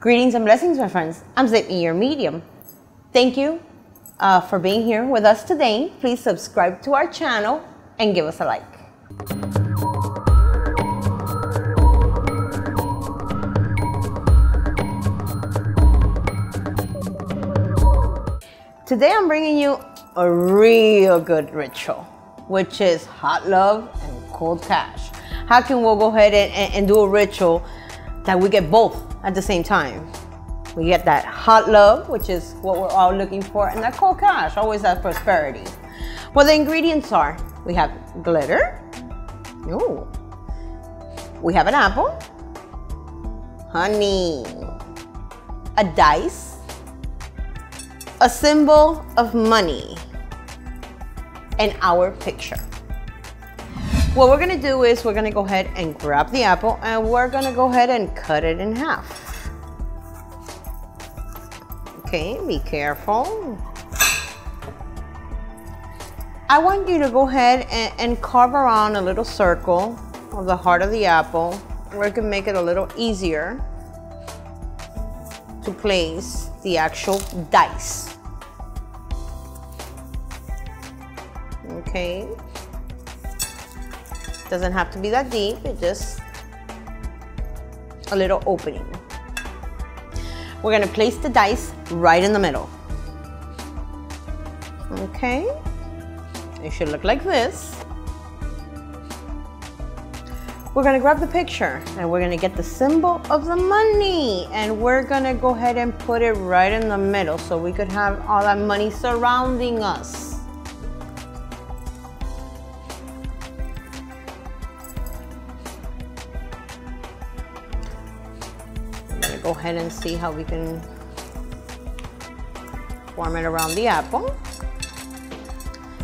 Greetings and blessings, my friends. I'm Zitmy, your medium. Thank you uh, for being here with us today. Please subscribe to our channel and give us a like. Today I'm bringing you a real good ritual, which is hot love and cold cash. How can we go ahead and, and, and do a ritual that we get both at the same time? We get that hot love, which is what we're all looking for, and that cold cash, always that prosperity. Well, the ingredients are, we have glitter, ooh, we have an apple, honey, a dice, a symbol of money, and our picture. What we're gonna do is we're gonna go ahead and grab the apple and we're gonna go ahead and cut it in half. Okay, be careful. I want you to go ahead and, and carve around a little circle of the heart of the apple where it can make it a little easier to place the actual dice. Okay. Doesn't have to be that deep, it just a little opening. We're gonna place the dice right in the middle. Okay. It should look like this. We're gonna grab the picture and we're gonna get the symbol of the money and we're gonna go ahead and put it right in the middle so we could have all that money surrounding us. Go ahead and see how we can form it around the apple.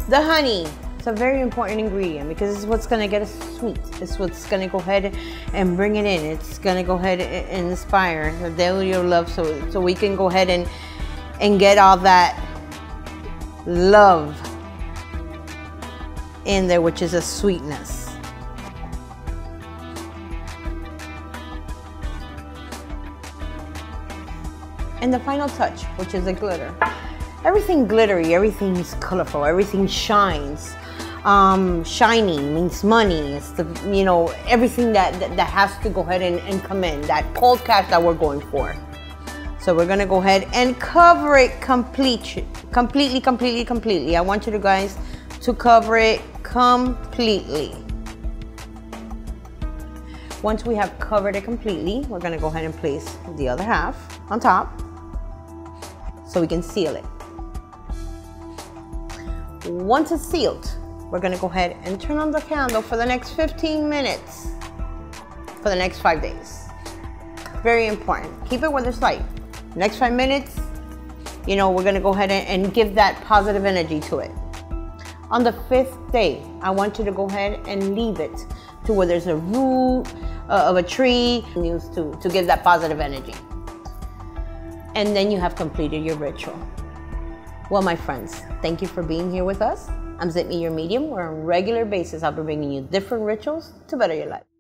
The honey, it's a very important ingredient because it's what's gonna get us sweet. It's what's gonna go ahead and bring it in. It's gonna go ahead and inspire the daily love so, so we can go ahead and, and get all that love in there, which is a sweetness. And the final touch, which is the glitter. Everything glittery, everything's colorful, everything shines. Um, shiny means money. It's the, you know, everything that, that, that has to go ahead and, and come in, that cold cash that we're going for. So we're gonna go ahead and cover it complete, completely, completely, completely. I want you to guys to cover it completely. Once we have covered it completely, we're gonna go ahead and place the other half on top so we can seal it. Once it's sealed, we're gonna go ahead and turn on the candle for the next 15 minutes for the next five days. Very important. Keep it where it's light. Next five minutes, you know, we're gonna go ahead and give that positive energy to it. On the fifth day, I want you to go ahead and leave it to where there's a root uh, of a tree to, to give that positive energy and then you have completed your ritual. Well, my friends, thank you for being here with us. I'm Zitmy, your medium, where on a regular basis I'll be bringing you different rituals to better your life.